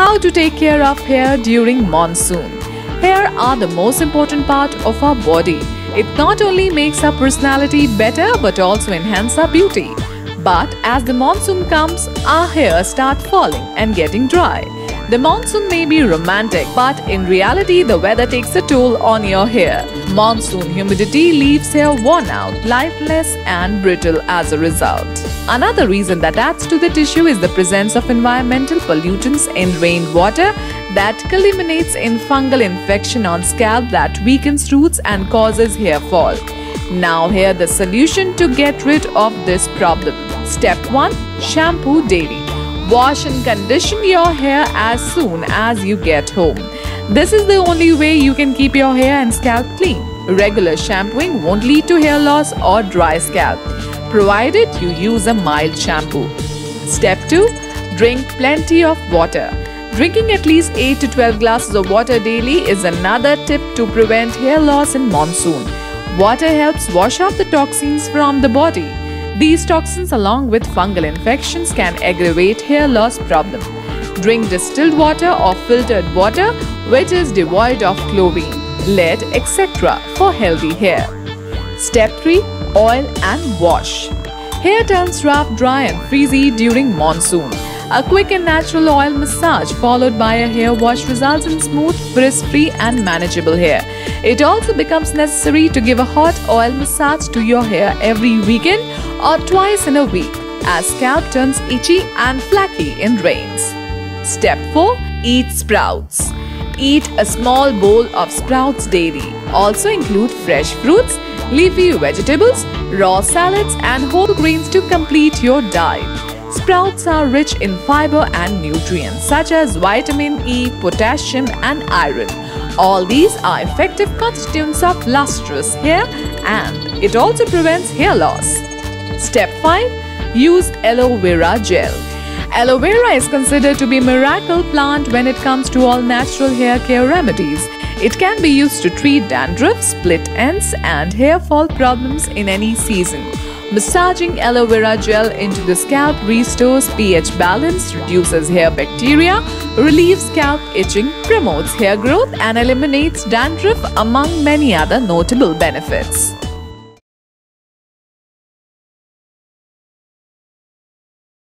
How to take care of hair during monsoon. Hair are the most important part of our body. It not only makes our personality better but also enhance our beauty. But as the monsoon comes, our hair start falling and getting dry. The monsoon may be romantic, but in reality, the weather takes a toll on your hair. Monsoon humidity leaves hair worn out, lifeless, and brittle as a result. Another reason that adds to the tissue is the presence of environmental pollutants in rainwater that culminates in fungal infection on scalp that weakens roots and causes hair fall. Now, here the solution to get rid of this problem. Step 1 Shampoo daily. Wash and condition your hair as soon as you get home. This is the only way you can keep your hair and scalp clean. Regular shampooing won't lead to hair loss or dry scalp, provided you use a mild shampoo. Step 2 Drink plenty of water. Drinking at least 8 to 12 glasses of water daily is another tip to prevent hair loss in monsoon. Water helps wash off the toxins from the body. These toxins along with fungal infections can aggravate hair loss problem. Drink distilled water or filtered water which is devoid of chlorine, lead, etc. for healthy hair. Step 3 Oil and wash. Hair turns rough, dry and frizzy during monsoon. A quick and natural oil massage followed by a hair wash results in smooth, frizz-free and manageable hair. It also becomes necessary to give a hot oil massage to your hair every weekend or twice in a week as scalp turns itchy and flaky in rains. Step 4. Eat sprouts. Eat a small bowl of sprouts daily. Also include fresh fruits, leafy vegetables, raw salads and whole grains to complete your diet. Sprouts are rich in fiber and nutrients such as vitamin E, potassium and iron. All these are effective constituents of lustrous hair and it also prevents hair loss. Step 5. Use aloe vera gel. Aloe vera is considered to be a miracle plant when it comes to all natural hair care remedies. It can be used to treat dandruff, split ends and hair fall problems in any season. Massaging aloe vera gel into the scalp restores pH balance, reduces hair bacteria, relieves scalp itching, promotes hair growth and eliminates dandruff among many other notable benefits.